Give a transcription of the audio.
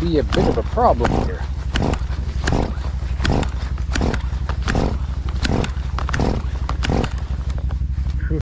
be a bit of a problem here.